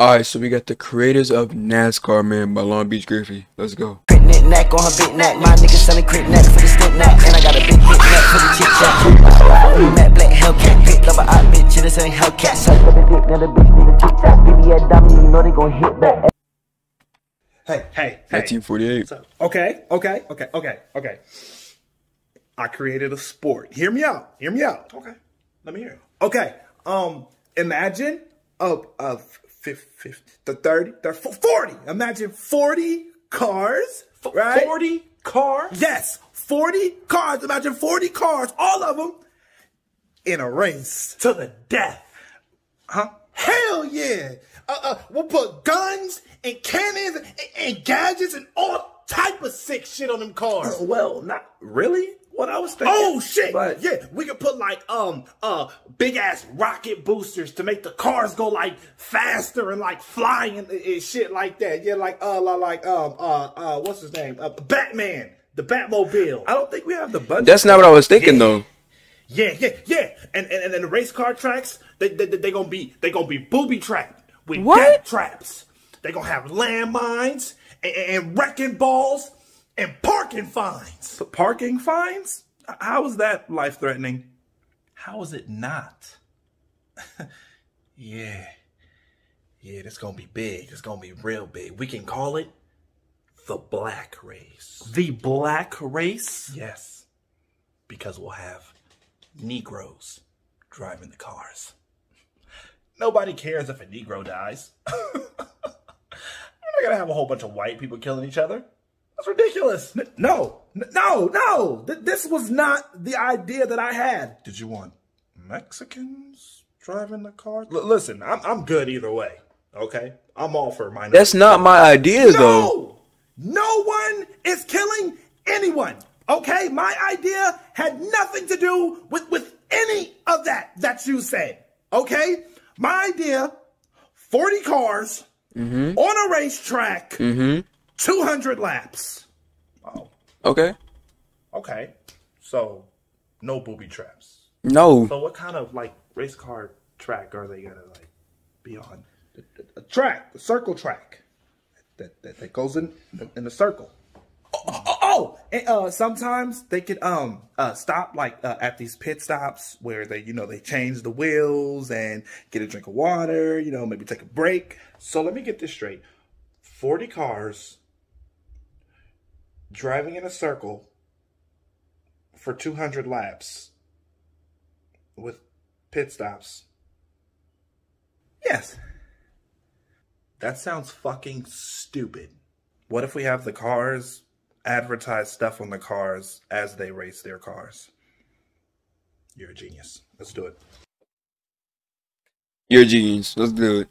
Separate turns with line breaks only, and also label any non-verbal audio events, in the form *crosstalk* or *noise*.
Alright, so we got the creators of NASCAR, man, by Long Beach Griffy. Let's go.
Crit neck neck on her big neck. My nigga selling crit neck for the stick neck. And I got a big big neck for the chit chat. Matt Black Hellcat. Big love a bitch. And it's a Hellcat. Suck the dick. Now the bitch need a tic tac. BB. You know they gon' hit back.
Hey, hey, hey.
1948.
So, okay, okay, okay, okay, okay. I created a sport. Hear me out. Hear me out.
Okay. Let me hear it.
Okay. Um, imagine of of 50, the 30, the 40. Imagine 40 cars, right?
40 cars?
Yes, 40 cars. Imagine 40 cars, all of them in a race.
To the death.
Huh? Hell yeah. Uh, uh, we'll put guns and cannons and, and gadgets and all type of sick shit on them cars.
Well, not really what I was thinking.
Oh shit!
But
yeah, we could put like um uh big ass rocket boosters to make the cars go like faster and like flying and, and shit like that. Yeah, like uh like um uh uh what's his name? Uh, Batman, the Batmobile.
I don't think we have the budget.
That's not what I was thinking, though.
Yeah, yeah, yeah. And and and the race car tracks, they they they gonna be they gonna be booby trapped with
What?
death traps. They gonna have landmines and, and wrecking balls and parking fines.
Parking fines? How is that life threatening? How is it not? *laughs* yeah. Yeah, it's gonna be big. It's gonna be real big. We can call it the black race.
The black race.
Yes. Because we'll have Negroes driving the cars. Nobody cares if a Negro dies. *laughs* We're not gonna have a whole bunch of white people killing each other. That's ridiculous.
N- no, N- no, no. Th- this was not the idea that I had.
Did you want Mexicans driving the car? L- listen, I'm, I'm good either way. Okay, I'm all for my.
That's not my idea, no! though.
No one is killing anyone. Okay, my idea had nothing to do with with any of that that you said. Okay, my idea: forty cars mm-hmm. on a racetrack. Mm-hmm 200 laps. Oh.
Okay.
Okay. So, no booby traps.
No.
So, what kind of like race car track are they gonna like be on?
A track, a circle track that that, that goes in in a circle. Oh, oh, oh. And, uh, sometimes they could um uh, stop like uh, at these pit stops where they you know they change the wheels and get a drink of water. You know, maybe take a break.
So let me get this straight: forty cars driving in a circle for two hundred laps with pit stops.
Yes,
That sounds fucking stupid. What if we have the cars advertise stuff on the cars as they race their cars? You're a genius. Let's do it.
You're a genius. Let's do it.